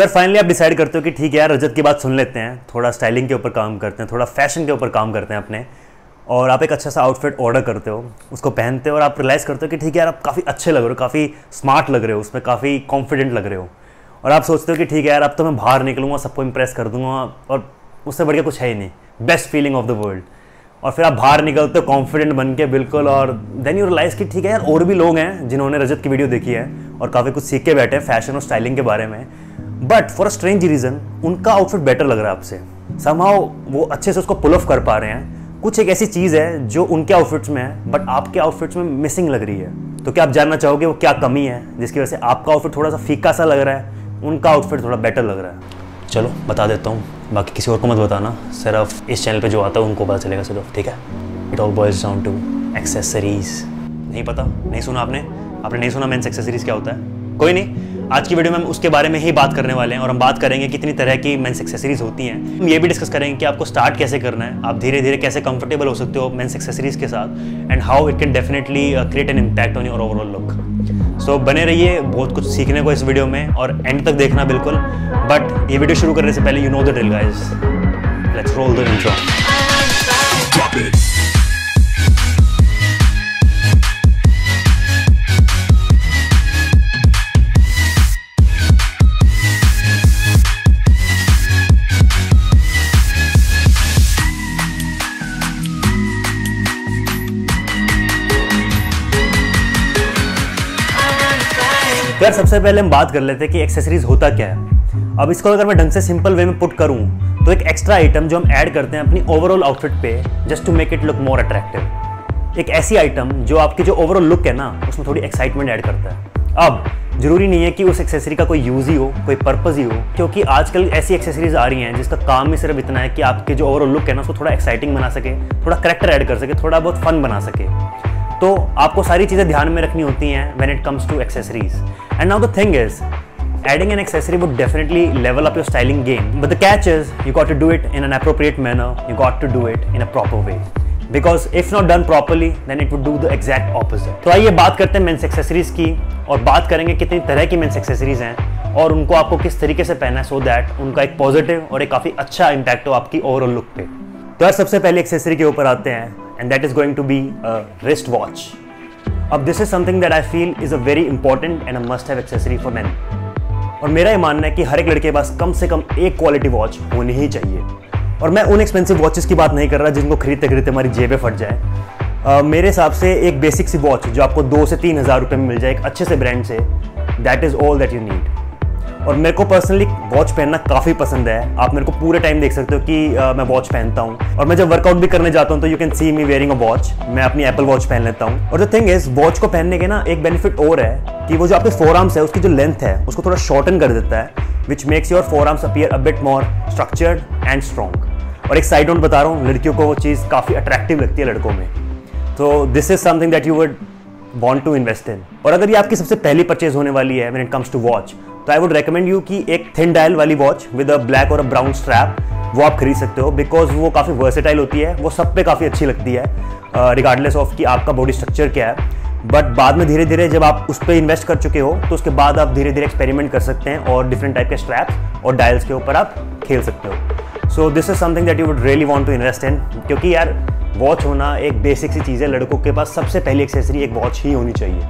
फिर फाइनली आप डिसाइड करते हो कि ठीक है यार, रजत की बात सुन लेते हैं, थोड़ा स्टाइलिंग के ऊपर काम करते हैं, थोड़ा फ़ैशन के ऊपर काम करते हैं अपने, और आप एक अच्छा सा आउटफिट ऑर्डर करते हो, उसको पहनते हो और आप रियलाइज़ करते हो कि ठीक है यार, आप काफ़ी अच्छे लग रहे हो, काफ़ी स्मार्ट लग रहे हो, उसमें काफ़ी कॉन्फिडेंट लग रहे हो, और आप सोचते हो कि ठीक है यार, अब तो मैं बाहर निकलूँगा, सबको इम्प्रेस कर दूँगा, और उससे बढ़िया कुछ है ही नहीं best feeling of the world और फिर आप बाहर निकलते हो कॉन्फिडेंट बन के बिल्कुल, और देन यू रियलाइज़ कि ठीक है यार, और भी लोग हैं जिन्होंने रजत की वीडियो देखी है, और काफ़ी कुछ सीख के बैठे हैं फ़ैशन और स्टाइलिंग के बारे में but for a strange reason उनका आउटफिट बेटर लग रहा है आपसे। समहाउ वो अच्छे से उसको पुल ऑफ़ कर पा रहे हैं। कुछ एक ऐसी चीज़ है जो उनके आउटफिट्स में है बट आपके आउटफिट्स में मिसिंग लग रही है। तो क्या आप जानना चाहोगे वो क्या कमी है, जिसकी वजह से आपका आउटफिट थोड़ा सा फीका सा लग रहा है, उनका आउटफिट थोड़ा बेटर लग रहा है? चलो, बता देता हूँ। बाकी किसी और को मत बताना, सिर्फ़ इस चैनल पे जो आता है उनको पता चलेगा सिर्फ़, ठीक है? It all boils down to accessories नहीं पता? नहीं सुना आपने? आपने नहीं सुना मेन्स एक्सेसरीज क्या होता है? कोई नहीं। आज की वीडियो में हम उसके बारे में ही बात करने वाले हैं और हम बात करेंगे कितनी तरह की मेंस एक्सेसरीज होती हैं। हम ये भी डिस्कस करेंगे कि आपको स्टार्ट कैसे करना है, आप धीरे धीरे कैसे कंफर्टेबल हो सकते हो मेंस एक्सेसरीज के साथ and how it can definitely create an impact on your overall look so बने रहिए, बहुत कुछ सीखने को इस वीडियो में, और एंड तक देखना बिल्कुल। बट ये वीडियो शुरू करने से पहले you know the drill guys let's roll the intro तो यार सबसे पहले हम बात कर लेते हैं कि एक्सेसरीज होता क्या है। अब इसको अगर मैं ढंग से सिंपल वे में पुट करूँ तो एक एक्स्ट्रा आइटम जो हम ऐड करते हैं अपनी ओवरऑल आउटफिट पे just to make it look more attractive एक ऐसी आइटम जो आपकी जो ओवरऑल लुक है ना, उसमें थोड़ी एक्साइटमेंट ऐड करता है। अब, ज़रूरी नहीं है कि उस एक्सेसरी का कोई यूज़ ही हो, कोई पर्पज ही हो, क्योंकि आजकल ऐसी एक्सेसरीज आ रही हैं जिसका काम ही सिर्फ़ इतना है कि आपके जो ओवरऑल लुक है ना, उसको थोड़ा एक्साइटिंग बना सके, थोड़ा करेक्टर ऐड कर सके, थोड़ा बहुत फन बना सके। तो आपको सारी चीज़ें ध्यान में रखनी होती हैं when it comes to accessories and now the thing is adding an accessory would definitely level up your styling game but the catch is you got to do it in an appropriate manner you got to do it in a proper way because if not done properly then it would do the exact opposite तो आइए बात करते हैं mains accessories की और बात करेंगे कितनी तरह की मेन्स एक्सेसरीज हैं और उनको आपको किस तरीके से पहना है सो दैट उनका एक पॉजिटिव और एक काफ़ी अच्छा इंपैक्ट हो आपकी ओवरऑल लुक पे। तो यार सबसे पहले एक्सेसरी के ऊपर आते हैं। And that is going to be a wrist watch. अब this is something that I feel is a very important and a must have accessory for men. और मेरा ये मानना है कि हर एक लड़के के पास कम से कम एक क्वालिटी वॉच होनी ही चाहिए और मैं उन एक्सपेंसिव वॉचेस की बात नहीं कर रहा जिनको खरीदते खरीदते हमारी जेबें फट जाए uh, मेरे हिसाब से एक बेसिक सी वॉच जो आपको दो से तीन हज़ार रुपये में मिल जाए एक अच्छे से ब्रांड से that is all that you need और मेरे को पर्सनली वॉच पहनना काफ़ी पसंद है। आप मेरे को पूरे टाइम देख सकते हो कि आ, मैं वॉच पहनता हूँ। और मैं जब वर्कआउट भी करने जाता हूँ तो you can see me wearing a watch मैं अपनी एप्पल वॉच पहन लेता हूँ। और द थिंग इज़ वॉच को पहनने के ना एक बेनिफिट और है कि वो जो आपके फोर आर्म्स है उसकी जो लेंथ है उसको थोड़ा शॉर्टन कर देता है which makes your forearms appear a bit more structured and strong और एक साइड नोट बता रहा हूँ लड़कियों को वो चीज़ काफ़ी अट्रैक्टिव लगती है लड़कों में। तो this is something that you would want to invest in और अगर ये आपकी सबसे पहली परचेज होने वाली है when it comes to watch तो आई वुड रिकमेंड यू कि एक थिन डायल वाली वॉच विद अ ब्लैक और अ ब्राउन स्ट्रैप वो आप खरीद सकते हो बिकॉज़ वो काफ़ी वर्सेटाइल होती है, वो सब पे काफ़ी अच्छी लगती है रिगार्डलेस ऑफ़ कि आपका बॉडी स्ट्रक्चर क्या है। बट बाद में धीरे धीरे जब आप उस पर इन्वेस्ट कर चुके हो तो उसके बाद आप धीरे धीरे एक्सपेरिमेंट कर सकते हैं और डिफरेंट टाइप के स्ट्रैप्स और डायल्स के ऊपर आप खेल सकते हो। So this is something that you would really want to invest in क्योंकि यार वॉच होना एक बेसिक सी चीज़ है, लड़कों के पास सबसे पहली एक्सेसरी एक वॉच ही होनी चाहिए।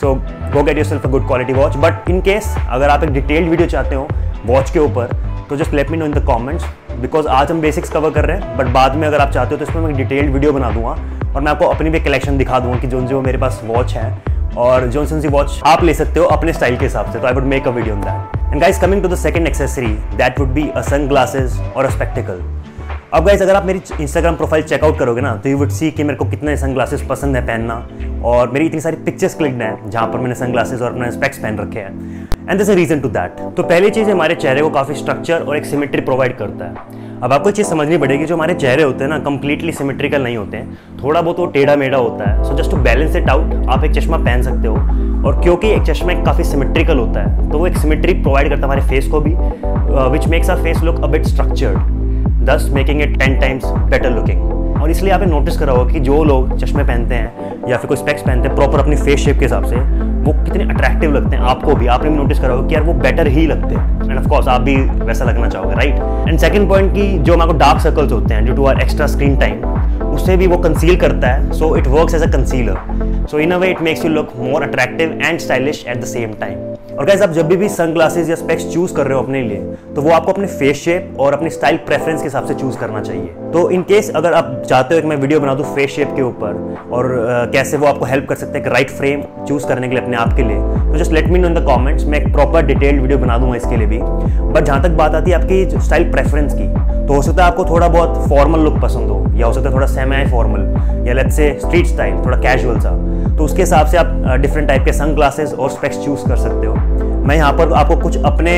So go get yourself a good quality watch but in case अगर आप एक डिटेल्ड वीडियो चाहते हो वॉच के ऊपर तो just let me know in the comments because आज हम बेसिक्स कवर कर रहे हैं बट बाद में अगर आप चाहते हो तो इसमें मैं डिटेल्ड वीडियो बना दूँगा, और मैं आपको अपनी भी कलेक्शन दिखा दूँगा कि जो जो मेरे पास वॉच है, और जो सी वॉच आप ले सकते हो अपने स्टाइल के हिसाब से तो I would make a video on that and guys coming to the second accessory that would be a sunglasses और अ स्पेक्टिकल अब गाइज़ अगर आप मेरी इंस्टाग्राम प्रोफ़ाइल चेकआउट करोगे ना तो यू वुड सी कि मेरे को कितने सन ग्लासेस पसंद है पहनना और मेरी इतनी सारी पिक्चर्स क्लिक्ड हैं, जहाँ पर मैंने सन ग्लासेस और अपने स्पेक्स पहन रखे हैं। And this a reason to that तो पहली चीज़ हमारे चेहरे को काफ़ी स्ट्रक्चर और एक सिमेट्री प्रोवाइड करता है। अब आपको चीज़ समझनी पड़ेगी, जो हमारे चेहरे होते हैं ना कंप्लीटली सिमेट्रिकल नहीं होते हैं। थोड़ा बहुत वो टेढ़ा मेढ़ा होता है। So just to balance it out आप एक चश्मा पहन सकते हो। और क्योंकि एक चश्मा एक काफ़ी सिमेट्रिकल होता है तो वो एक सिमेट्री प्रोवाइड करता है हमारे फेस को भी which makes our face look a bit structured thus making it ten times better looking और इसलिए आपने नोटिस करा होगा कि जो लोग चश्मे पहनते हैं या फिर कोई स्पेक्स पहनते हैं प्रॉपर अपनी फेस शेप के हिसाब से, वो कितने अट्रैक्टिव लगते हैं आपको भी। आपने भी नोटिस करा होगा कि यार वो बेटर ही लगते हैं। एंड ऑफकोर्स आप भी वैसा लगना चाहोगे राइट एंड सेकंड पॉइंट की जो हमारे डार्क सर्कल्स होते हैं due to our extra screen time उससे भी वो कंसील करता है so it works as a concealer so in a way it makes you look more attractive and stylish at the same time और guys आप जब भी सन ग्लासेस या स्पेक्स चूज़ कर रहे हो अपने लिए तो वो आपको अपने फेस शेप और अपनी स्टाइल प्रेफरेंस के हिसाब से चूज़ करना चाहिए. तो इन केस अगर आप चाहते हो कि मैं वीडियो बना दूँ फेस शेप के ऊपर और uh, कैसे वो आपको हेल्प कर सकते हैं राइट फ्रेम चूज़ करने के लिए अपने आप के लिए तो just let me know in the comments मैं एक प्रॉपर डिटेल्ड वीडियो बना दूँगा इसके लिए भी. बट जहाँ तक बात आती है आपकी स्टाइल प्रेफरेंस की तो हो सकता है आपको थोड़ा बहुत फॉर्मल लुक पसंद हो, या हो सकता है थोड़ा सेमी फॉर्मल या लेट से स्ट्रीट स्टाइल थोड़ा कैजुअल सा। तो उसके हिसाब से आप डिफरेंट टाइप के सन ग्लासेस और स्पेक्स चूज़ कर सकते हो। मैं यहाँ पर आपको कुछ अपने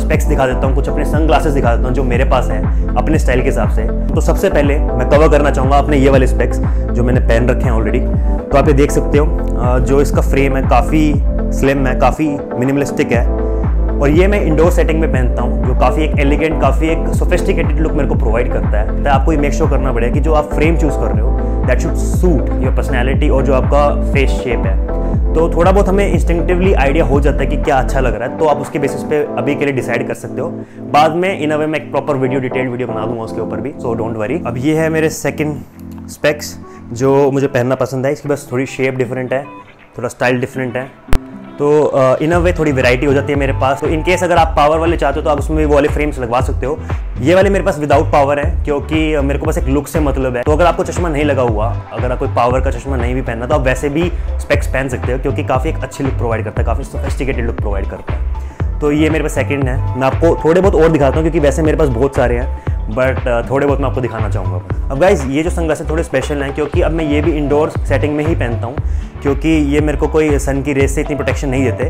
स्पेक्स दिखा देता हूँ, कुछ अपने सन ग्लासेस दिखा देता हूँ, जो मेरे पास हैं, अपने स्टाइल के हिसाब से। तो सबसे पहले मैं कवर करना चाहूँगा अपने ये वाले स्पेक्स जो मैंने पहन रखे हैं ऑलरेडी तो आप ये देख सकते हो जो इसका फ्रेम है, काफ़ी स्लिम है, काफ़ी मिनिमलिस्टिक है। और ये मैं इंडोर सेटिंग में पहनता हूँ, जो काफ़ी एक एलिगेंट काफ़ी एक सोफिस्टिकेटेड लुक मेरे को प्रोवाइड करता है। तो आपको ये मेक श्योर करना पड़ेगा कि जो आप फ्रेम चूज़ कर रहे हो that should suit your personality और जो आपका फेस शेप है। तो थोड़ा बहुत हमें इंस्टिंक्टिवली आइडिया हो जाता है कि क्या अच्छा लग रहा है तो आप उसके बेसिस पे अभी के लिए डिसाइड कर सकते हो। बाद में इन अ वे मैं एक प्रॉपर वीडियो डिटेल्ड वीडियो बना दूँगा उसके ऊपर भी सो डोंट वरी अब ये है मेरे सेकंड स्पेक्स जो मुझे पहनना पसंद है। इसकी बस थोड़ी शेप डिफरेंट है, थोड़ा स्टाइल डिफरेंट है। तो इन अ वे थोड़ी वेराइटी हो जाती है मेरे पास। तो इन केस अगर आप पावर वाले चाहते हो तो आप उसमें वो वाले फ्रेम्स लगवा सकते हो। ये वाले मेरे पास विदाउट पावर है, क्योंकि मेरे को बस एक लुक से मतलब है। तो अगर आपको चश्मा नहीं लगा हुआ, अगर आप कोई पावर का चश्मा नहीं भी पहनना तो आप वैसे भी स्पेक्स पहन सकते हो, क्योंकि काफ़ी एक अच्छी लुक प्रोवाइड करता है, काफ़ी सोफेस्टिकेटेड लुक प्रोवाइड करता है। तो ये मेरे पास सेकंड है। मैं आपको थोड़े बहुत और दिखाता हूँ क्योंकि वैसे मेरे पास बहुत सारे हैं बट uh, थोड़े बहुत मैं आपको दिखाना चाहूँगा। अब गाइज़ ये जो सनग्लासेस थोड़े स्पेशल हैं क्योंकि अब मैं ये भी इंडोर सेटिंग में ही पहनता हूँ क्योंकि ये मेरे को कोई सन की रेस से इतनी प्रोटेक्शन नहीं देते।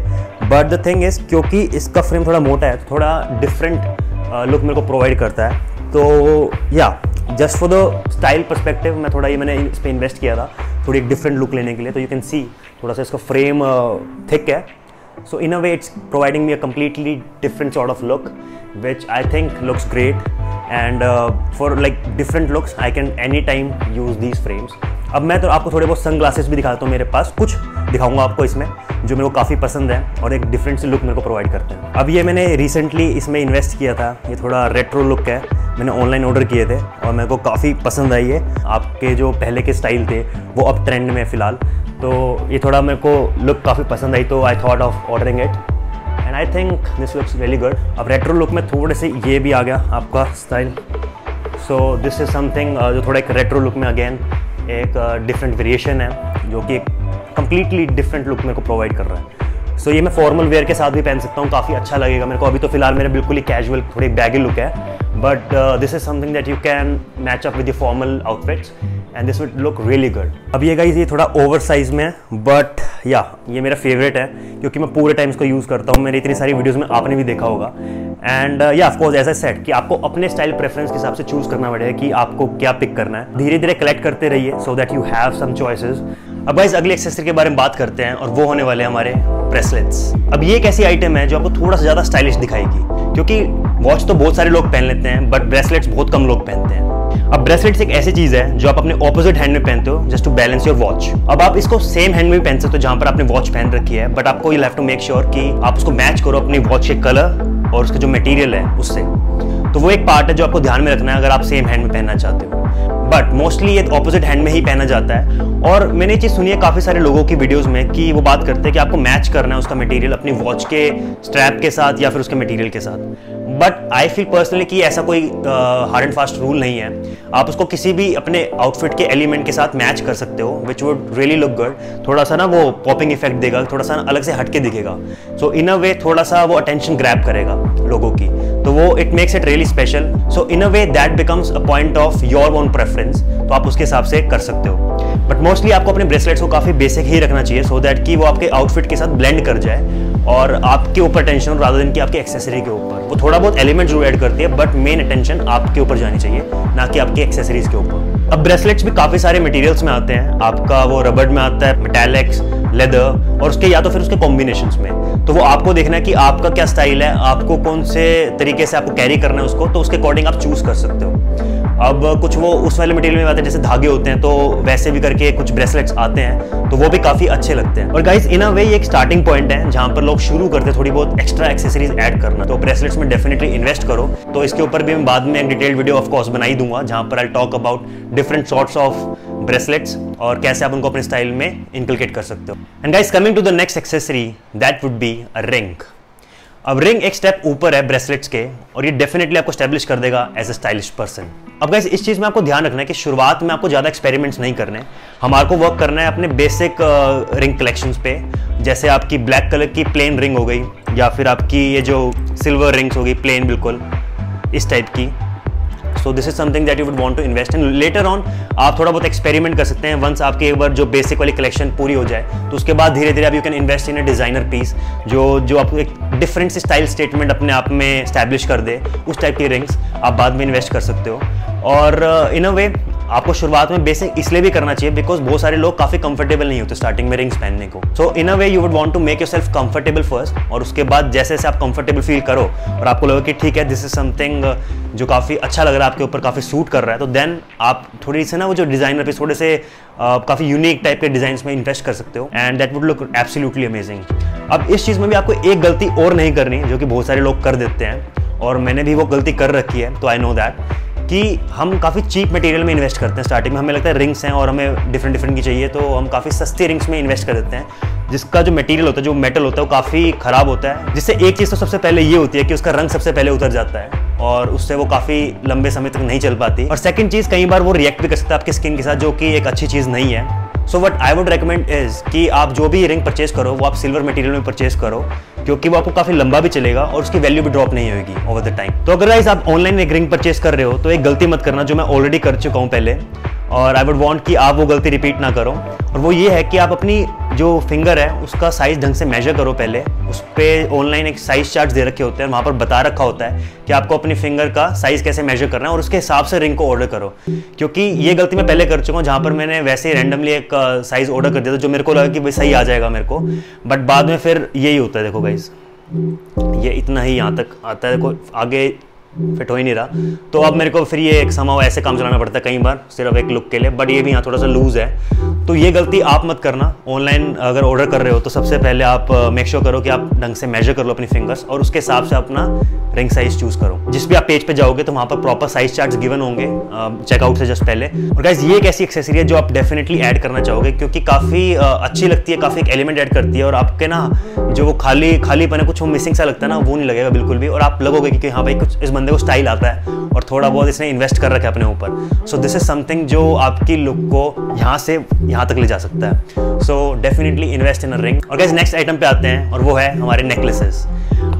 बट द थिंग इज़ क्योंकि इसका फ्रेम थोड़ा मोटा है तो थोड़ा डिफरेंट लुक uh, मेरे को प्रोवाइड करता है। तो या just for the style perspective मैं थोड़ा ये मैंने इस पर इन्वेस्ट किया था थोड़ी एक डिफरेंट लुक लेने के लिए। तो यू कैन सी थोड़ा सा इसका फ्रेम थिक uh, है। So in a way it's providing me a completely different sort of look which i think looks great. And uh, for like different looks I can anytime use these frames अब मैं तो आपको थोड़े बहुत sun glasses भी दिखाता हूँ मेरे पास। कुछ दिखाऊँगा आपको इसमें, जो मेरे को काफ़ी पसंद है और एक डिफरेंट से लुक मेरे को प्रोवाइड करते हैं। अब ये मैंने रिसेंटली इसमें इन्वेस्ट किया था। ये थोड़ा रेट्रो लुक है। मैंने ऑनलाइन ऑर्डर किए थे और मेरे को काफ़ी पसंद आई है आपके जो पहले के स्टाइल थे, वो अब ट्रेंड में फ़िलहाल। तो ये थोड़ा मेरे को लुक काफ़ी पसंद आई तो I thought of ordering it and I think this looks really good अब रेट्रो लुक में थोड़े से ये भी आ गया आपका style so this is something जो थोड़ा एक रेट्रो लुक में अगेन एक डिफरेंट वेरिएशन है जो कि एक कम्प्लीटली डिफरेंट लुक मेरे को प्रोवाइड कर रहा है। सो so, ये मैं फॉर्मल वेयर के साथ भी पहन सकता हूँ काफ़ी अच्छा लगेगा मेरे को। अभी तो फ़िलहाल मेरा बिल्कुल ही कैजुअल थोड़ी बैगी लुक है। But this is something that you can match up with formal outfits and this would look really good अब ये गाइज़ ये थोड़ा ओवर साइज़ में है बट या ये मेरा फेवरेट है क्योंकि मैं पूरे टाइम इसको यूज़ करता हूँ। मेरी इतनी सारी वीडियोज़ में आपने भी देखा होगा। एंड या ऑफकोर्स ऐसा सेट कि आपको अपने स्टाइल प्रेफरेंस के हिसाब से चूज़ करना पड़ेगा कि आपको क्या पिक करना है। धीरे धीरे कलेक्ट करते रहिए so that you have some choices अब गाइस अगले एक्सेसरी के बारे में बात करते हैं और वो होने वाले हमारे ब्रेसलेट्स अब ये एक ऐसी आइटम है जो आपको थोड़ा सा ज़्यादा स्टाइलिश दिखाएगी, क्योंकि वॉच तो बहुत सारे लोग पहन लेते हैं बट ब्रेसलेट्स बहुत कम लोग पहनते हैं। अब ब्रेसलेट्स एक ऐसी चीज़ है जो आप अपने ऑपोजिट हैंड में पहनते हो just to balance your watch अब आप इसको सेम हैंड में भी पहन सकते हो, जहाँ पर आपने वॉच पहन रखी है बट आपको यू टू मेक श्योर कि आप उसको मैच करो अपनी वॉच के कलर और उसका जो मटेरियल है उससे। तो वो एक पार्ट है जो आपको ध्यान में रखना है, अगर आप सेम हैंड में पहनना चाहते हो। बट मोस्टली ये ऑपोजिट हैंड में ही पहना जाता है। और मैंने ये चीज़ सुनी है काफ़ी सारे लोगों की वीडियोस में कि वो बात करते हैं कि आपको मैच करना है उसका मटेरियल अपनी वॉच के स्ट्रैप के साथ या फिर उसके मटेरियल के साथ। बट आई फील पर्सनली कि ऐसा कोई हार्ड एंड फास्ट रूल नहीं है। आप उसको किसी भी अपने आउटफिट के एलिमेंट के साथ मैच कर सकते हो which would really look good थोड़ा सा ना वो पॉपिंग इफ़ेक्ट देगा, थोड़ा सा अलग से हटके दिखेगा। सो इन अ वे थोड़ा सा वो अटेंशन ग्रैप करेगा लोगों की। तो वो it makes it really special so in a way that becomes a point of your own preference तो आप उसके हिसाब से कर सकते हो। बट मोस्टली आपको अपने ब्रेसलेट्स को काफ़ी बेसिक ही रखना चाहिए सो so दैट कि वो आपके आउटफिट के साथ ब्लेंड कर जाए। और आपके ऊपर टेंशन रादर दिन की आपके एक्सेसरी के ऊपर। वो थोड़ा बहुत एलिमेंट ज़रूर ऐड करती है बट मेन अटेंशन आपके ऊपर जानी चाहिए, ना कि आपके एक्सेसरीज के ऊपर। अब ब्रेसलेट्स भी काफ़ी सारे मटेरियल्स में आते हैं। आपका वो रबड़ में आता है मेटेलिक्स लेदर और उसके या तो फिर उसके कॉम्बिनेशन में। तो वो आपको देखना है कि आपका क्या स्टाइल है, आपको कौन से तरीके से आपको कैरी करना है उसको तो उसके अकॉर्डिंग आप चूज़ कर सकते हो। अब कुछ वो उस वाले मटेरियल में आते हैं जैसे धागे होते हैं तो वैसे भी करके कुछ ब्रेसलेट्स आते हैं तो वो भी काफ़ी अच्छे लगते हैं। और गाइज़ इन अ वे एक स्टार्टिंग पॉइंट है, जहाँ पर लोग शुरू करते हैं थोड़ी बहुत एक्स्ट्रा एक्सेसरीज ऐड करना। तो ब्रेसलेट्स में डेफिनेटली इन्वेस्ट करो। तो इसके ऊपर भी मैं बाद में एक डिटेल वीडियो ऑफकोर्स बनाई दूँगा, जहाँ पर I talk about different sorts of bracelets और कैसे आप उनको अपने स्टाइल में इनकलकेट कर सकते हो। And guys coming to the next accessory that would be a ring अब रिंग एक स्टेप ऊपर है ब्रेसलेट्स के, और ये डेफिनेटली आपको स्टेब्लिश कर देगा एज ए स्टाइलिश पर्सन अब गाइस इस चीज़ में आपको ध्यान रखना है कि शुरुआत में आपको ज़्यादा एक्सपेरिमेंट्स नहीं करने हमारे को वर्क करना है अपने बेसिक रिंग कलेक्शंस पे। जैसे आपकी ब्लैक कलर की प्लेन रिंग हो गई, या फिर आपकी ये जो सिल्वर रिंग्स हो गई प्लेन बिल्कुल, इस टाइप की। So this is something that you would want to invest in later on आप थोड़ा बहुत एक्सपेरिमेंट कर सकते हैं वंस आपके एक बार जो बेसिक वाली कलेक्शन पूरी हो जाए तो उसके बाद धीरे धीरे आप you can invest in a designer piece जो जो आपको एक डिफरेंट स्टाइल स्टेटमेंट अपने आप में स्टैब्लिश कर दे, उस टाइप की रिंग्स आप बाद में इन्वेस्ट कर सकते हो। और इन अ वे आपको शुरुआत में बेसिक इसलिए भी करना चाहिए बिकॉज़ बहुत सारे लोग काफ़ी कंफर्टेबल नहीं होते स्टार्टिंग में रिंग्स पहनने को। So in a way you would want to make yourself comfortable first और उसके बाद जैसे जैसे आप कंफर्टेबल फील करो और आपको लगे कि ठीक है दिस इज़ समथिंग जो काफ़ी अच्छा लग रहा है आपके ऊपर, काफ़ी सूट कर रहा है तो देन आप थोड़ी से ना वो जो डिज़ाइनर पे थोड़े से काफ़ी यूनिक टाइप के डिज़ाइन में इन्वेस्ट कर सकते हो and that would look absolutely amazing अब इस चीज़ में भी आपको एक गलती और नहीं करनी, जो कि बहुत सारे लोग कर देते हैं और मैंने भी वो गलती कर रखी है तो आई नो दैट कि हम काफ़ी चीप मटेरियल में इन्वेस्ट करते हैं स्टार्टिंग में। हमें लगता है रिंग्स हैं और हमें डिफरेंट डिफरेंट की चाहिए तो हम काफ़ी सस्ती रिंग्स में इन्वेस्ट कर देते हैं। जिसका जो मटेरियल होता है, जो मेटल होता है, वो काफ़ी ख़राब होता है। जिससे एक चीज़ तो सबसे पहले ये होती है कि उसका रंग सबसे पहले उतर जाता है और उससे वो काफ़ी लंबे समय तक नहीं चल पाती। और सेकंड चीज़, कई बार वो रिएक्ट भी कर सकता है आपकी स्किन के साथ, जो कि एक अच्छी चीज़ नहीं है। So what I would recommend is कि आप जो भी रिंग परचेज करो, वो आप सिल्वर मटेरियल में परचेज करो, क्योंकि वो आपको काफ़ी लंबा भी चलेगा और उसकी वैल्यू भी ड्रॉप नहीं होगी ओवर द टाइम तो अगर आप ऑनलाइन एक रिंग परचेज कर रहे हो तो एक गलती मत करना जो मैं ऑलरेडी कर चुका हूँ पहले। और आई वुड वांट कि आप वो गलती रिपीट ना करो। और वो ये है कि आप अपनी जो फिंगर है, उसका साइज़ ढंग से मेजर करो पहले। उस पर ऑनलाइन एक साइज़ चार्ट दे रखे होते हैं वहाँ पर बता रखा होता है कि आपको अपनी फिंगर का साइज़ कैसे मेजर करना है और उसके हिसाब से रिंग को ऑर्डर करो। क्योंकि ये गलती मैं पहले कर चुका हूँ, जहाँ पर मैंने वैसे ही रैंडमली एक साइज़ ऑर्डर कर दिया था, जो मेरे को लगा कि भाई सही आ जाएगा मेरे को। बट बाद में फिर यही होता है, देखो गाइज़ ये इतना ही यहाँ तक आता है। देखो, आगे फिट हो ही नहीं रहा। तो अब मेरे को फिर ये एक समाव ऐसे काम चलाना पड़ता है कई बार, सिर्फ़ एक लुक के लिए। बट ये भी यहाँ थोड़ा सा लूज है। तो ये गलती आप मत करना। ऑनलाइन अगर ऑर्डर कर रहे हो तो सबसे पहले आप मेक श्योर करो कि आप ढंग से मेजर कर लो अपनी फिंगर्स और उसके हिसाब से अपना रिंग साइज़ चूज़ करो। जिस भी आप पेज पे जाओगे तो वहाँ पर प्रॉपर साइज़ चार्ट गिवन होंगे चेकआउट से जस्ट पहले। और गाइज़ ये एक ऐसी एक्सेसरी है जो आप डेफिनेटली ऐड करना चाहोगे, क्योंकि काफ़ी अच्छी लगती है, काफ़ी एक एलिमेंट ऐड करती है। और आपके ना, जो वो खाली खाली पने कुछ मिसिंग सा लगता है ना, वो नहीं लगेगा बिल्कुल भी। और आप लगोगे कि हाँ भाई, कुछ इस बंदे को स्टाइल आता है और थोड़ा बहुत इसने इन्वेस्ट कर रखा है अपने ऊपर। सो दिस इज़ समथिंग जो आपकी लुक को यहाँ से यहाँ तक ले जा सकता है। So definitely invest in a ring और कैसे नेक्स्ट आइटम पे आते हैं और वो है हमारे नेकलेसेस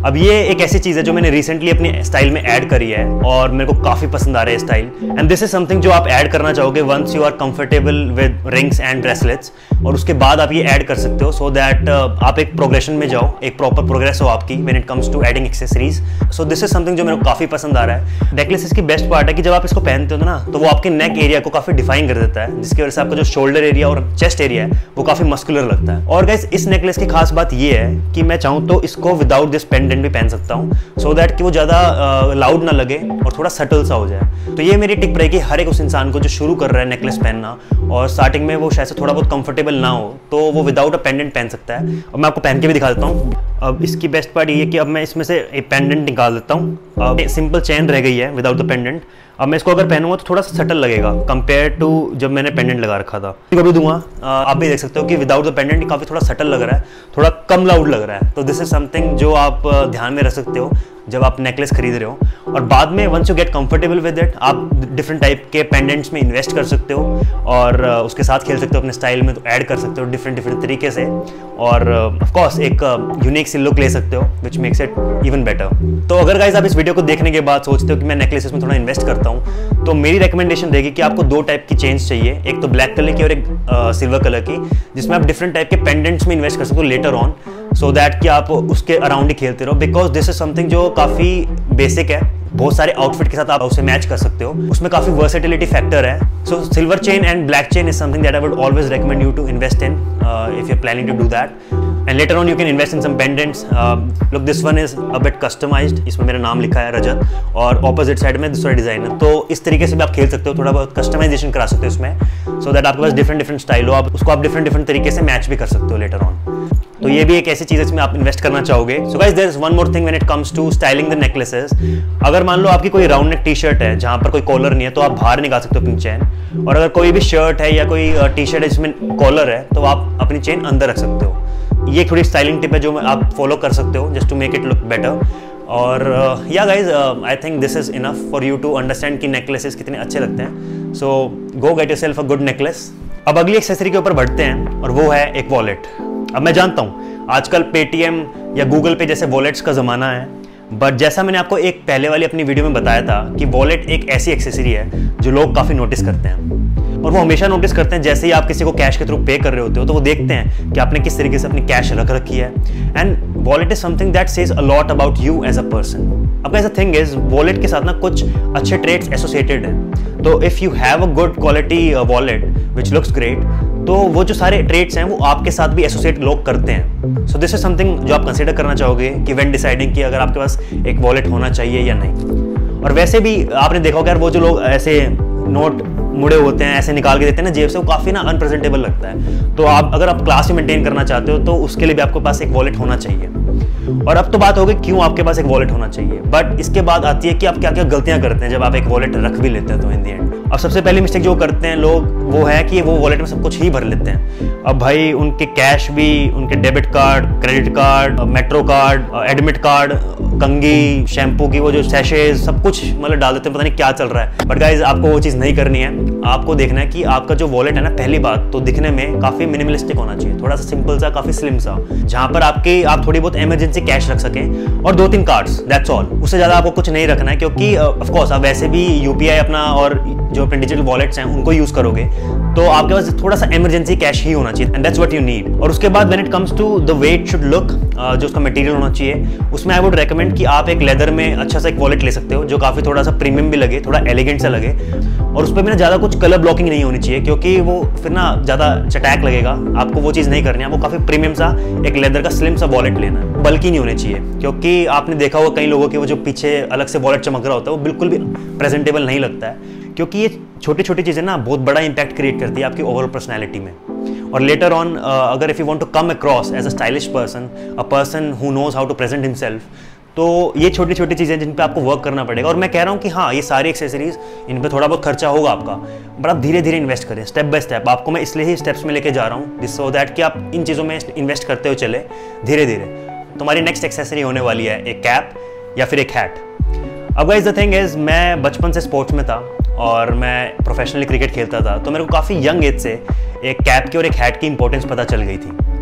अब ये एक ऐसी चीज़ है जो मैंने रिसेंटली अपने स्टाइल में ऐड करी है और मेरे को काफ़ी पसंद आ रहा है style and this is something जो आप ऐड करना चाहोगे once you are comfortable with rings and bracelets और उसके बाद आप ये ऐड कर सकते हो सो so दैट uh, आप एक प्रोग्रेशन में जाओ एक प्रॉपर प्रोग्रेस हो आपकी when it comes to adding accessories so this is something जो मेरे को काफ़ी पसंद आ रहा है। नेकलेस इसकी बेस्ट पार्ट है कि जब आप इसको पहनते हो ना तो वो आपके नेक एरिया को काफ़ी डिफाइन कर देता है, जिसकी वजह से आपका जो शोल्डर एरिया और चेस्ट एरिया है, वो काफ़ी मस्कुलर लगता है। और गैस इस नेकलेस की खास बात ये है कि मैं चाहूँ तो इसको विदाउट दिस पेंडेंट भी पहन सकता हूँ सो दैट कि वो ज़्यादा लाउड ना लगे और थोड़ा सटल सा हो जाए। तो ये मेरी टिप रहेगी हर एक उस इंसान को जो शुरू कर रहा है नेकलेस पहनना, और स्टार्टिंग में वो शायद से थोड़ा बहुत कंफर्टेबल ना हो तो वो विदाउट अ पेंडेंट पहन सकता है। और मैं आपको पहन के भी दिखा देता हूँ। अब इसकी बेस्ट पार्ट ये है कि अब मैं इसमें से एक पेंडेंट निकाल देता हूँ। अब सिंपल चैन रह गई है विदाउट द पेंडेंट अब मैं इसको अगर पहनूँगा तो थोड़ा सा सटल लगेगा कंपेयर टू जब मैंने पेंडेंट लगा रखा था। कभी दूँगा। आप भी देख सकते हो कि विदाउट द पेंडेंट काफ़ी थोड़ा सटल लग रहा है, थोड़ा कम लाउड लग रहा है। तो दिस इज़ समथिंग जो आप ध्यान में रख सकते हो जब आप नेकलेस खरीद रहे हो। और बाद में once you get comfortable with it आप डिफरेंट टाइप के पेंडेंट्स में इन्वेस्ट कर सकते हो और उसके साथ खेल सकते हो, अपने स्टाइल में तो ऐड कर सकते हो डिफरेंट डिफरेंट तरीके से। और ऑफकोर्स एक यूनिक सी लुक ले सकते हो which makes it even better तो अगर गाइज़ आप इस वीडियो को देखने के बाद सोचते हो कि मैं नेकलेसेस में थोड़ा इन्वेस्ट करता हूँ। तो मेरी रिकमेंडेशन रहेगी कि आपको दो टाइप की चेंज चाहिए। एक तो ब्लैक कलर की और एक सिल्वर कलर की, जिसमें आप डिफरेंट टाइप के पेंडेंट्स में इन्वेस्ट कर सकते हो लेटर ऑन सो दैट कि आप उसके अराउंड ही खेलते रहो। बिकॉज़ दिस इज़ समथिंग जो काफ़ी बेसिक है। बहुत सारे आउटफिट के साथ आप उसे मैच कर सकते हो। उसमें काफ़ी वर्सेटिलिटी फैक्टर है। So silver chain and black chain is something that I would always recommend you to invest in if you planning to do that and later on you can invest in some pendants look this one is a bit customized इसमें मेरा नाम लिखा है रजत। और opposite side में दूसरा design है। तो इस तरीके से भी आप खेल सकते हो। थोड़ा बहुत कस्टमाइजेशन करा सकते हो इसमें। सो दैट आपके पास डिफरेंट डिफरेंट स्टाइल हो। आप उसको आप डिफरेंट डिफरेंट तरीके से मैच भी कर सकते हो लेटर ऑन तो ये भी एक ऐसी चीज़ है जिसमें आप इन्वेस्ट करना चाहोगे। So guys there is one more thing when it comes to styling the necklaces अगर मान लो आपकी कोई राउंड नेक टी शर्ट है, जहाँ पर कोई कॉलर नहीं है तो आप बाहर निकाल सकते हो अपनी चेन और अगर कोई भी शर्ट है या कोई टी शर्ट है जिसमें कॉलर है तो आप अपनी चेन अंदर रख सकते हो। ये थोड़ी स्टाइलिंग टिप है जो आप फॉलो कर सकते हो just to make it look better और या guys I think this is enough for you to understand कि नेकलेसेस कितने अच्छे लगते हैं. So go get yourself a good necklace अब अगली एक्सेसरी के ऊपर बढ़ते हैं, और वो है एक वॉलेट अब मैं जानता हूँ, आजकल पेटीएम या गूगल पे जैसे वॉलेट्स का ज़माना है बट जैसा मैंने आपको एक पहले वाली अपनी वीडियो में बताया था कि वॉलेट एक ऐसी एक्सेसरी है जो लोग काफ़ी नोटिस करते हैं। और वो हमेशा नोटिस करते हैं जैसे ही आप किसी को कैश के थ्रू पे कर रहे होते हो तो वो देखते हैं कि आपने किस तरीके से अपनी कैश रख रखी है। And wallet is something that says a lot about you as a person अब ऐसा थिंग इज़ वॉलेट के साथ ना कुछ अच्छे ट्रेड्स एसोसिएटेड हैं। तो if you have a good quality wallet which looks great तो वो जो सारे ट्रेड्स हैं, वो आपके साथ भी एसोसिएट लोग करते हैं। सो दिस इज़ समथिंग जो आप कंसिडर करना चाहोगे कि वेन डिसाइडिंग कि अगर आपके पास एक वॉलेट होना चाहिए या नहीं। और वैसे भी आपने देखा होगा वो जो लोग ऐसे नोट मुड़े होते हैं, ऐसे निकाल के देते हैं ना जेब से, वो काफ़ी ना अनप्रेजेंटेबल लगता है। तो आप, अगर आप क्लास में मेंटेन करना चाहते हो तो उसके लिए भी आपके पास एक वॉलेट होना चाहिए। और अब तो बात होगी क्यों आपके पास एक वॉलेट होना चाहिए। बट इसके बाद आती है कि आप क्या क्या गलतियाँ करते हैं जब आप एक वॉलेट रख भी लेते हैं तो इन दी एंड अब सबसे पहली मिस्टेक जो करते हैं लोग, वो है कि वो वॉलेट में सब कुछ ही भर लेते हैं। अब भाई, उनके कैश भी, उनके debit card credit card metro card admit card कंगी shampoo की वो जो सैशे सब कुछ मतलब डाल देते हैं, पता नहीं क्या चल रहा है। बट गाइज़ आपको वो चीज़ नहीं करनी है। आपको देखना है कि आपका जो वॉलेट है ना, पहली बात तो दिखने में काफ़ी मिनिमलिस्टिक होना चाहिए। थोड़ा सा सिंपल सा, काफ़ी स्लिम सा। जहाँ पर आपके, आप थोड़ी बहुत इमरजेंसी कैश रख सकें और दो तीन कार्ड्स दैट्स ऑल उससे ज़्यादा आपको कुछ नहीं रखना है, क्योंकि ऑफकोर्स आप वैसे भी यूपीआई अपना और जो अपने डिजिटल वॉलेट्स हैं, उनको यूज़ करोगे तो आपके पास थोड़ा सा इमरजेंसी कैश ही होना चाहिए and that's what you need और उसके बाद when it comes to the weight should look जो उसका मटेरियल होना चाहिए, उसमें आई वुड रेकमेंड कि आप एक लेदर में अच्छा सा एक वॉलेट ले सकते हो, जो काफ़ी थोड़ा सा प्रीमियम भी लगे, थोड़ा एलिगेंट सा लगे, और उस पर भी ज़्यादा कुछ कलर ब्लॉकिंग नहीं होनी चाहिए, क्योंकि वो फिर ना ज़्यादा चटैक लगेगा, आपको वो चीज़ नहीं करनी है। वो काफ़ी प्रीमियम सा, एक लेदर का स्लिम सा वॉलेट लेना है। बल्कि नहीं होने चाहिए, क्योंकि आपने देखा होगा कई लोगों के वो जो पीछे अलग से वॉलेट चमक रहा होता है, वो बिल्कुल भी प्रेजेंटेबल नहीं लगता है, क्योंकि ये छोटी छोटी चीज़ें ना बहुत बड़ा इंपैक्ट क्रिएट करती है आपकी ओवरऑल पर्सनैलिटी में। और लेटर ऑन अगर if you want to come across as a stylish person a person who knows how to present himself तो ये छोटी छोटी चीज़ें जिन पे आपको वर्क करना पड़ेगा। और मैं कह रहा हूँ कि हाँ ये सारी एक्सेसरीज इन पर थोड़ा बहुत खर्चा होगा आपका। बट आप धीरे धीरे इन्वेस्ट करें स्टेप बाय स्टेप आपको मैं इसलिए ही स्टेप्स में लेके जा रहा हूँ जिस सो दैट कि आप इन चीज़ों में इन्वेस्ट करते हुए चले धीरे धीरे तुम्हारी नेक्स्ट एक्सेसरी होने वाली है एक कैप या फिर एक हैट अब इज़ द थिंग इज़ मैं बचपन से स्पोर्ट्स में था और मैं प्रोफेशनली क्रिकेट खेलता था तो मेरे को काफ़ी यंग एज से एक कैप की और एक हैट की इंपॉर्टेंस पता चल गई थी।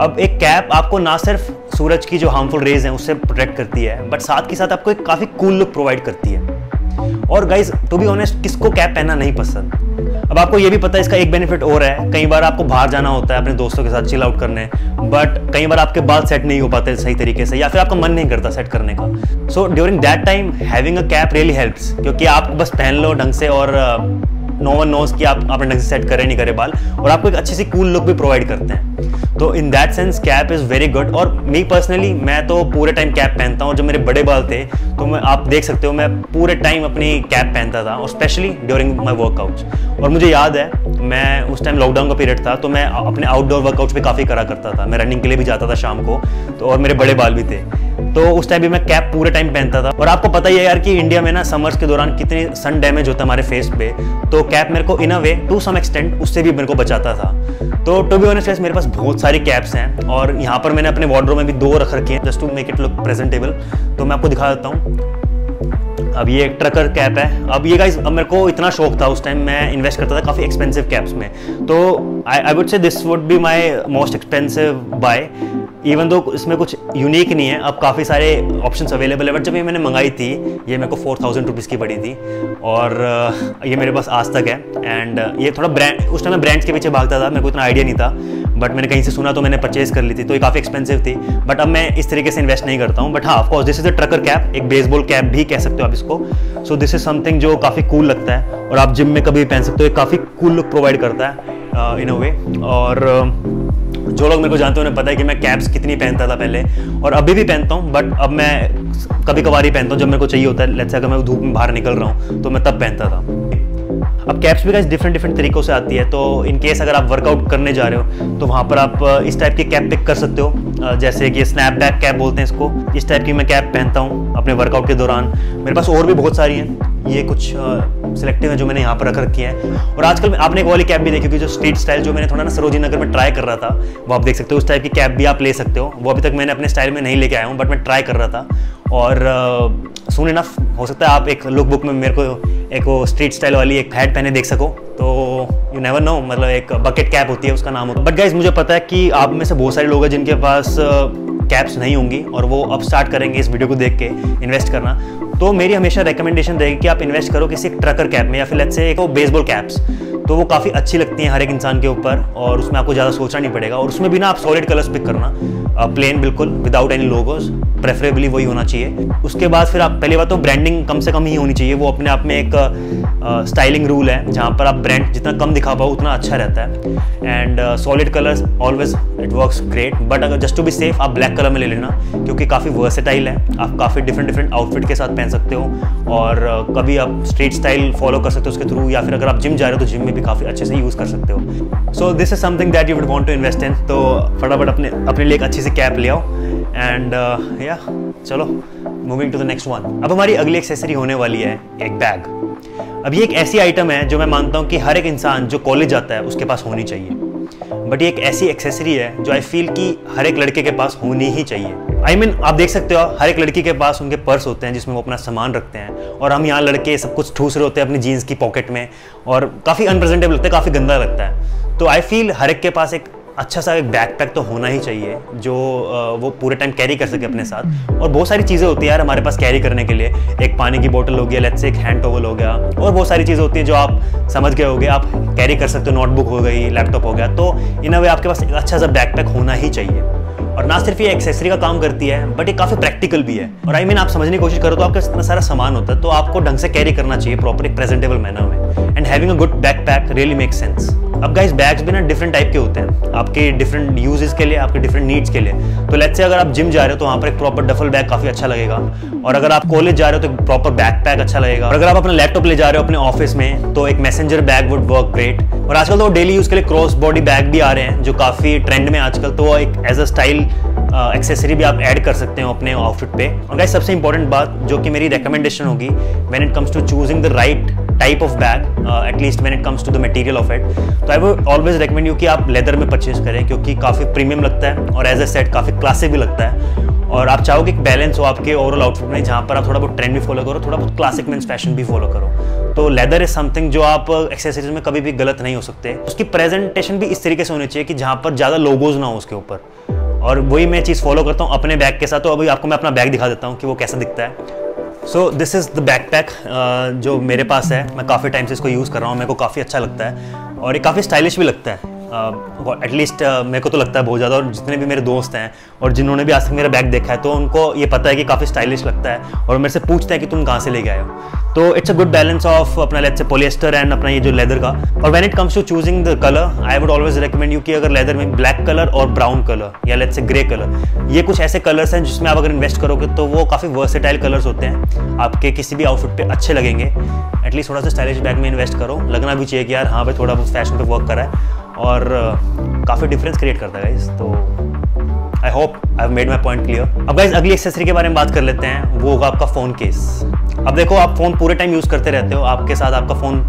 अब एक कैप आपको ना सिर्फ़ सूरज की जो हार्मफुल रेज हैं, उससे प्रोटेक्ट करती है बट साथ के साथ आपको एक काफ़ी कूल लुक प्रोवाइड करती है। और गाइज़ टू बी ऑनेस्ट किसको कैप पहनना नहीं पसंद? अब आपको ये भी पता है, इसका एक बेनिफिट और है। कई बार आपको बाहर जाना होता है अपने दोस्तों के साथ चिल आउट करने बट कई बार आपके बाल सेट नहीं हो पाते सही तरीके से, या फिर आपका मन नहीं करता सेट करने का। So during that time having a cap really helps क्योंकि आप बस पहन लो ढंग से और नो वन नोज़ कि आप अपने ढंग से सेट करें, नहीं करे बाल। और आपको एक अच्छी सी कूल लुक भी प्रोवाइड करते हैं। तो in that sense cap is very good और मी पर्सनली मैं तो पूरे टाइम कैप पहनता हूँ। जब मेरे बड़े बाल थे तो मैं, आप देख सकते हो, मैं पूरे टाइम अपनी कैप पहनता था। और स्पेशली ड्यूरिंग माई वर्कआउट्स और मुझे याद है, मैं उस टाइम लॉकडाउन का पीरियड था तो मैं अपने आउटडोर वर्कआउट्स भी काफ़ी करा करता था। मैं रनिंग के लिए भी जाता था शाम को। तो और मेरे बड़े बाल भी थे। तो उस टाइम भी मैं कैप पूरे टाइम पहनता था। और आपको पता ही है यार कि इंडिया में ना समर्स के दौरान कितनी सन डैमेज होता है हमारे फेस पे। तो कैप मेरे को इन a way to some extent उससे भी मेरे को बचाता था। तो टू बी ऑनेस्ट मेरे पास बहुत सारी कैप्स हैं और यहाँ पर मैंने अपने वार्ड्रोब में भी दो रख रखे हैं just to make it look presentable तो मैं आपको दिखा देता हूँ। अब ये एक ट्रकर कैप है। अब ये गाइस अब मेरे को इतना शौक था उस टाइम मैं इन्वेस्ट करता था काफ़ी एक्सपेंसिव कैप्स में। तो I I would say this would be my most expensive buy even though इसमें कुछ यूनिक नहीं है, अब काफ़ी सारे ऑप्शन अवेलेबल है बट जब ये मैंने मंगाई थी, ये मेरे को फोर थाउज़ेंड रुपीज़ की पड़ी थी। और, ये मेरे पास आज तक है। एंड ये थोड़ा ब्रांड उस टाइम मैं ब्रांड्स के पीछे भागता था, मेरे को इतना आइडिया नहीं था। बट मैंने कहीं से सुना तो मैंने परचेज कर ली थी तो ये काफ़ी एक्सपेंसिव थी। बट अब मैं इस तरीके से इन्वेस्ट नहीं करता हूँ। बट हाँ of course this is a trucker cap एक बेसबॉल कैप भी कह सकते हो आप इसको। सो दिस इज़ समथिंग जो काफ़ी कूल cool लगता है। और आप जिम में कभी भी पहन सकते हो ये काफ़ी कूल लुक प्रोवाइड करता है इन अ वे और जो लोग मेरे को जानते हैं, उन्हें पता है कि मैं कैप्स कितनी पहनता था पहले। और अभी भी पहनता हूँ बट अब मैं कभी कभार ही पहनता हूँ। जब मेरे को चाहिए होता है लेट्स अगर मैं धूप में बाहर निकल रहा हूँ तो मैं तब पहनता था। अब कैप्स भी डिफरेंट डिफरेंट तरीकों से आती है तो इन केस अगर आप वर्कआउट करने जा रहे हो तो वहाँ पर आप इस टाइप की कैप पिक कर सकते हो। जैसे कि स्नैप बैक कैप बोलते हैं इसको, इस टाइप की मैं कैप पहनता हूँ अपने वर्कआउट के दौरान। मेरे पास और भी बहुत सारी हैं, ये कुछ सिलेक्टिव है जो मैंने यहाँ पर रख रखी है। और आजकल आपने एक वाली कैप भी देखी क्योंकि जो स्ट्रीट स्टाइल जो मैंने थोड़ा ना सरोजी नगर में ट्राई कर रहा था, वो आप देख सकते हो, उस टाइप की कैप भी आप ले सकते हो। वो अभी तक मैंने अपने स्टाइल में नहीं लेके आया हूँ बट मैं ट्राई कर रहा था। और सुन इनफ हो सकता है आप एक लुक बुक में मेरे को एक वो स्ट्रीट स्टाइल वाली एक हैट पहने देख सको। तो यू नेवर नो मतलब एक बकेट कैप होती है, उसका नाम होता है। बट गाइज़ मुझे पता है कि आप में से बहुत सारे लोग हैं जिनके पास कैप्स नहीं होंगी और वो अब स्टार्ट करेंगे इस वीडियो को देख के इन्वेस्ट करना। तो मेरी हमेशा रिकमेंडेशन रहेगी कि आप इन्वेस्ट करो किसी ट्रकर कैप में या फिर से एक बेसबॉल कैप्स तो वो काफ़ी अच्छी लगती हैं हर एक इंसान के ऊपर और उसमें आपको ज़्यादा सोचना नहीं पड़ेगा और उसमें भी ना आप सॉलिड कलर्स पिक करना। प्लेन बिल्कुल विदाउट एनी लोगोज प्रेफरेबली वही होना चाहिए। उसके बाद फिर आप, पहली बात तो ब्रांडिंग कम से कम ही होनी चाहिए। वो अपने आप में एक स्टाइलिंग रूल है, जहाँ पर आप ब्रांड जितना कम दिखा पाओ, उतना अच्छा रहता है। And solid colours always it works great but अगर जस्ट टू बी सेफ़ आप ब्लैक कलर में ले लेना, क्योंकि काफ़ी वर्सेटाइल है। आप काफ़ी डिफरेंट डिफरेंट आउटफिट के साथ पहन सकते हो। और कभी आप स्ट्रीट स्टाइल फॉलो कर सकते हो उसके थ्रू या फिर अगर आप जिम जा रहे हो तो जिम में भी काफ़ी अच्छे से यूज़ कर सकते हो। So this is something that you would want to invest in तो फटाफट अपने अपने लिए एक अच्छी सी कैप ले आओ। एंड या uh, चलो moving to the next one अब हमारी अगली एक्सेसरी होने वाली है एक बैग अब ये एक ऐसी आइटम है जो मैं मानता हूँ कि हर एक इंसान जो कॉलेज जाता है उसके पास होनी चाहिए. बट ये एक ऐसी एक्सेसरी है जो आई फील कि हर एक लड़के के पास होनी ही चाहिए. आई I मीन mean, आप देख सकते हो हर एक लड़की के पास उनके पर्स होते हैं जिसमें वो अपना सामान रखते हैं. और हम यहाँ लड़के सब कुछ ठूस रहे होते हैं अपनी जीन्स की पॉकेट में और काफ़ी अनप्रेजेंटेबल लगता है काफ़ी गंदा लगता है. तो आई फील हर एक के पास एक अच्छा सा एक बैकपैक तो होना ही चाहिए, जो वो पूरे टाइम कैरी कर सके अपने साथ। और बहुत सारी चीज़ें होती है यार हमारे पास कैरी करने के लिए। एक पानी की बोतल हो गया लेट्स से एक हैंड टॉवल हो गया, और बहुत सारी चीज़ें होती हैं जो आप समझ गए होगे, आप कैरी कर सकते हो नोटबुक हो गई लैपटॉप हो गया। तो इन अ वे आपके पास एक अच्छा सा बैक पैक होना ही चाहिए। और ना सिर्फ़ ये एक्सेसरी का काम करती है बट ये काफ़ी प्रैक्टिकल भी है। और आई मीन आप समझने की कोशिश करो तो आपके इतना सारा सामान होता है तो आपको ढंग से कैरी करना चाहिए प्रॉपर एक प्रेजेंटेबल मैनर में। And having a good backpack really make sense अब गाइस बैग्स भी ना डिफरेंट टाइप के होते हैं। आपके डिफरेंट यूजेस के लिए, आपके डिफरेंट नीड्स के लिए। तो लेट्स से अगर आप जिम जा रहे हो तो वहाँ पर एक प्रॉपर डफल बैग काफ़ी अच्छा लगेगा। और अगर आप कॉलेज जा रहे हो तो प्रॉपर बैक पैक अच्छा लगेगा। और अगर आप अपना लैपटॉप ले जा रहे हो अपने ऑफ़िस में तो एक messenger bag would work great और आजकल तो डेली यूज़ के लिए क्रॉस बॉडी बैग भी आ रहे हैं, जो काफ़ी ट्रेंड में आजकल तो एक एज अ स्टाइल एक्सेसरी भी आप ऐड कर सकते हो अपने आउटफिट पे। और गाइस सबसे इंपॉर्टेंट बात जो कि मेरी रिकमेंडेशन होगी when it comes to choosing the right type of bag at least when it comes to the material of it तो I would always recommend you कि आप लेदर में परचेज करें, क्योंकि काफ़ी प्रीमियम लगता है और एज ए सेट काफ़ी क्लासिक भी लगता है। और आप चाहोगे कि बैलेंस हो आपके ओवरऑल आउटफिट में, जहाँ पर आप थोड़ा बहुत ट्रेंड भी फॉलो करो, थोड़ा बहुत क्लासिक मेंस फ़ैशन भी फॉलो करो। तो लेदर इज़ समथिंग जो आप एक्सेसरीज में कभी भी गलत नहीं हो सकते। उसकी प्रेजेंटेशन भी इस तरीके से होनी चाहिए कि जहाँ पर ज़्यादा लोगोज ना हो उसके ऊपर। और वही मैं चीज़ फॉलो करता हूँ अपने बैग के साथ तो अभी आपको मैं अपना बैग दिखा देता हूँ कि वो कैसा दिखता है। So this is the backpack जो मेरे पास है। मैं काफ़ी टाइम से इसको यूज़ कर रहा हूँ, मेरे को काफ़ी अच्छा लगता है। और ये काफ़ी स्टाइलिश भी लगता है। एटलीस्ट uh, uh, मेरे को तो लगता है बहुत ज़्यादा और जितने भी मेरे दोस्त हैं और जिन्होंने भी आज तक मेरा बैग देखा है तो उनको ये पता है कि काफ़ी स्टाइलिश लगता है और मेरे से पूछते हैं कि तुम कहाँ से लेके आए हो। तो it's a good balance of अपना लेट्स से पोलिएस्टर एंड अपना ये जो लेदर का। और when it comes to choosing the colour I would always recommend you कि अगर लेदर में ब्लैक कलर और ब्राउन कलर या लेट्स से ग्रे कलर ये कुछ ऐसे कलर्स हैं जिसमें आप अगर इन्वेस्ट करोगे तो वो काफ़ी वर्सेटाइल कलर्स होते हैं। आपके किसी भी आउटफिट पे अच्छे लगेंगे। एटलीस्ट थोड़ा सा स्टाइलिश बैग में इन्वेस्ट करो। लगना भी चाहिए कि यार हाँ भाई थोड़ा बहुत फ़ैशन पे वर्क करा है। और काफ़ी डिफरेंस क्रिएट करता है गाइज़ तो I hope I have made my point clear अब गाइज़ अगली एक्सेसरी के बारे में बात कर लेते हैं. वो होगा आपका फ़ोन केस अब देखो, आप फ़ोन पूरे टाइम यूज़ करते रहते हो. आपके साथ आपका फ़ोन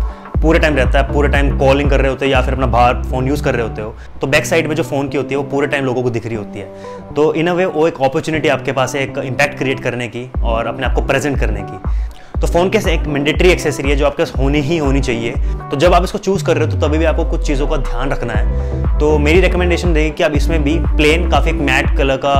पूरे टाइम रहता है. पूरे टाइम कॉलिंग कर रहे होते हो या फिर अपना बाहर फ़ोन यूज़ कर रहे होते हो. तो बैक साइड में जो फ़ोन की होती है, वो पूरे टाइम लोगों को दिख रही होती है. तो इन अ वे वो एक अपॉर्चुनिटी आपके पास है एक इम्पैक्ट क्रिएट करने की और अपने आप को प्रेजेंट करने की. तो फ़ोन के एक मैंडेटरी एक्सेसरी है जो आपके पास होनी ही होनी चाहिए। तो जब आप इसको चूज़ कर रहे हो तो तभी भी आपको कुछ चीज़ों का ध्यान रखना है। तो मेरी रिकमेंडेशन रहेगी कि आप इसमें भी प्लेन काफ़ी एक मैट कलर का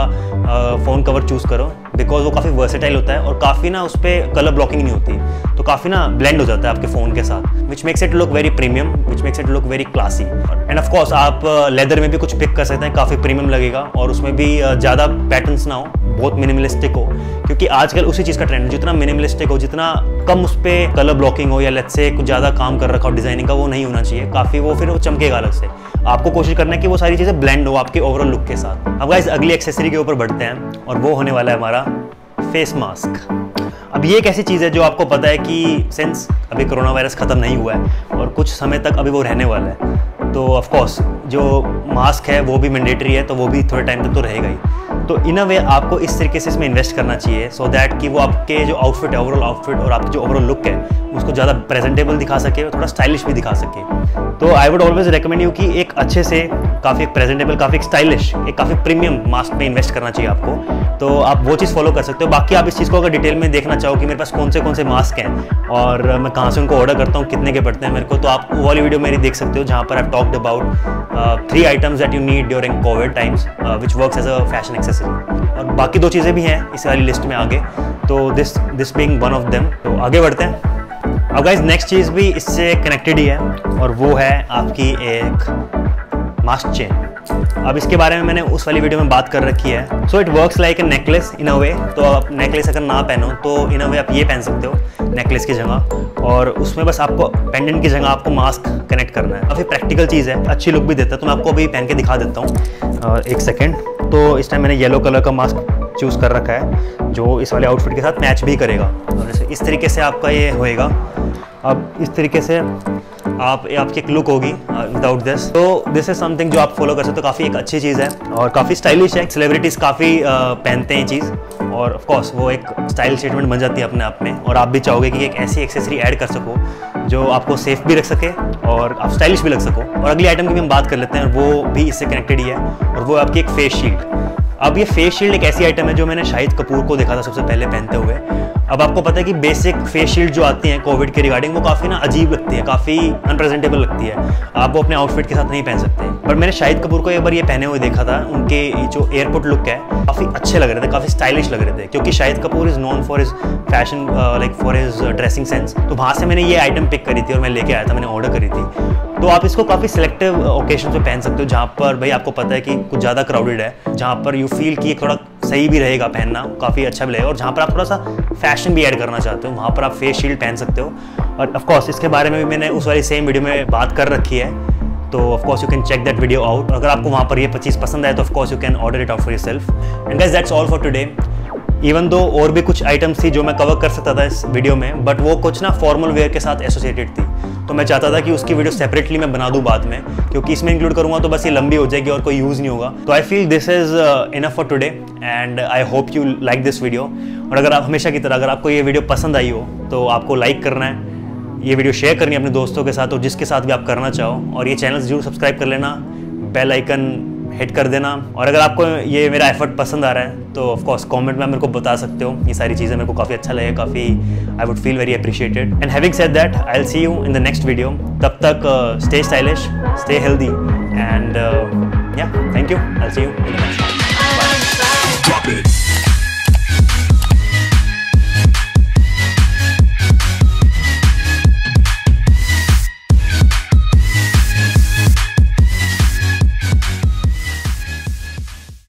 फ़ोन कवर चूज़ करो। बिकॉज़ वो काफ़ी वर्सेटाइल होता है और काफ़ी ना उस पर कलर ब्लॉकिंग नहीं होती। तो काफ़ी ना ब्लेंड हो जाता है आपके फ़ोन के साथ which makes it look very premium which makes it look very classy and of course आप लेदर में भी कुछ पिक कर सकते हैं, काफ़ी प्रीमियम लगेगा और उसमें भी ज़्यादा पैटर्न्स ना हो, बहुत मिनिमलिस्टिक हो। क्योंकि आजकल उसी चीज़ का ट्रेंड है, जितना मिनिमलिस्टिक हो, जितना कम उस पर कलर ब्लॉकिंग हो या लेट से कुछ ज़्यादा काम कर रखा हो डिज़ाइनिंग का, वो नहीं होना चाहिए। काफ़ी वो फिर वो चमकेगा अलग से। आपको कोशिश करना है कि वो सारी चीज़ें ब्लेंड हो आपके ओवरऑल लुक के साथ। अब गाइस अगली एक्सेसरी के ऊपर बढ़ते हैं और वो होने वाला है हमारा फेस मास्क। अब ये एक ऐसी चीज़ है जो आपको पता है कि सिंस अभी कोरोना वायरस ख़त्म नहीं हुआ है और कुछ समय तक अभी वो रहने वाला है तो ऑफ़ कोर्स जो मास्क है वो भी मैंडेटरी है तो वो भी थोड़े टाइम तक तो रहेगा ही। तो इन अ वे आपको इस तरीके से इसमें इन्वेस्ट करना चाहिए सो so दैट कि वो आपके जो आउटफिट है ओवरऑल आउटफिट और आपकी जो ओवरऑल लुक है, उसको ज़्यादा प्रेजेंटेबल दिखा सके और थोड़ा स्टाइलिश भी दिखा सके। तो I would always recommend you कि एक अच्छे से काफ़ी एक प्रेजेंटेबल काफ़ी स्टाइलिश एक काफ़ी प्रीमियम मास्क में इन्वेस्ट करना चाहिए आपको। तो आप वो चीज़ फॉलो कर सकते हो। बाकी आप इस चीज़ को अगर डिटेल में देखना चाहो कि मेरे पास कौन से कौन से मास्क हैं, और मैं कहाँ से उनको ऑर्डर करता हूँ, कितने के पड़ते हैं मेरे को तो आप वो वाली वीडियो मेरी देख सकते हो, जहाँ पर I talked about three items that you need during Covid times which work as a fashion accessory और बाकी दो चीज़ें भी हैं इस वाली लिस्ट में आगे। तो this this being one of them तो आगे बढ़ते हैं। अब गाइज़ नेक्स्ट चीज़ भी इससे कनेक्टेड ही है, और वो है आपकी एक मास्क चेन अब इसके बारे में मैंने उस वाली वीडियो में बात कर रखी है। So it works like a necklace in a way तो आप नेकलेस अगर ना पहनो तो इन अ वे आप ये पहन सकते हो नेकलेस की जगह। और उसमें बस आपको पेंडेंट की जगह आपको मास्क कनेक्ट करना है। काफ़ी प्रैक्टिकल चीज़ है, अच्छी लुक भी देता है। तो मैं आपको अभी पहन के दिखा देता हूँ। एक सेकेंड तो इस टाइम मैंने येलो कलर का मास्क चूज़ कर रखा है, जो इस वाले आउटफिट के साथ मैच भी करेगा। और इस तरीके से आपका ये होएगा। अब इस तरीके से आप, आपकी एक लुक होगी विदाउट दिस तो दिस इज़ समथिंग जो आप फॉलो कर सकते हो, काफ़ी एक अच्छी चीज़ है। और काफ़ी स्टाइलिश है सेलिब्रिटीज़ काफ़ी पहनते हैं चीज़। और ऑफ़ कोर्स वो एक स्टाइल स्टेटमेंट बन जाती है अपने आप में। और आप भी चाहोगे कि एक ऐसी एक्सेसरी ऐड कर सको, जो आपको सेफ़ भी रख सके और आप स्टाइलिश भी लग सको। और अगली आइटम की भी हम बात कर लेते हैं, वो भी इससे कनेक्टेड ही है। और वो आपकी एक फेस शील्ड अब ये फेस शील्ड एक ऐसी आइटम है जो मैंने शाहिद कपूर को देखा था सबसे पहले पहनते हुए। अब आपको पता है कि बेसिक फेस शील्ड जो आती हैं कोविड के रिगार्डिंग वो काफ़ी ना अजीब लगती है, काफ़ी अनप्रेजेंटेबल लगती है। आप वो अपने आउटफिट के साथ नहीं पहन सकते। पर मैंने शाहिद कपूर को एक बार ये पहने हुए देखा था, उनके जो एयरपोर्ट लुक है, काफ़ी अच्छे लग रहे थे, काफ़ी स्टाइलिश लग रहे थे, क्योंकि Shahid Kapoor is known for his fashion like for his dressing sense तो वहाँ से मैंने ये आइटम पिक करी थी और मैं लेके आया था, मैंने ऑर्डर करी थी। तो आप इसको काफ़ी सिलेक्टिव ओकेशन पे पहन सकते हो, जहाँ पर भाई आपको पता है कि कुछ ज़्यादा क्राउडेड है, जहाँ पर यू फील कि थोड़ा सही भी रहेगा पहनना, काफ़ी अच्छा भी लगेगा और जहाँ पर आप थोड़ा सा फ़ैशन भी ऐड करना चाहते हो, वहाँ पर आप फेस शील्ड पहन सकते हो। और ऑफकोर्स इसके बारे में भी मैंने उस वाली सेम वीडियो में बात कर रखी है तो of course you can check that video out अगर आपको वहाँ पर ये चीज़ पसंद आए तो of course you can order it out for self and guys that's all for today even though और भी कुछ आइटम्स थी जो मैं कवर कर सकता था इस वीडियो में बट वो कुछ ना फॉर्मल वेयर के साथ एसोसिएटेड थी। तो मैं चाहता था कि उसकी वीडियो सेपरेटली मैं बना दूँ बाद में, क्योंकि इसमें इंक्लूड करूँगा तो बस ये लंबी हो जाएगी और कोई यूज़ नहीं होगा। तो I feel this is enough for today and I hope you like this video और अगर आप, हमेशा की तरह अगर आपको ये वीडियो पसंद आई हो तो आपको लाइक करना है, ये वीडियो शेयर करनी है अपने दोस्तों के साथ और जिसके साथ भी आप करना चाहो। और ये चैनल ज़रूर सब्सक्राइब कर लेना बेल आइकन हिट कर देना। और अगर आपको ये मेरा एफर्ट पसंद आ रहा है तो ऑफकोर्स कॉमेंट में मेरे को बता सकते हो। ये सारी चीज़ें मेरे को काफ़ी अच्छा लगे काफ़ी I would feel very appreciated and having said that I'll see you in the next video तब तक stay stylish stay healthy and या thank you I see you in the next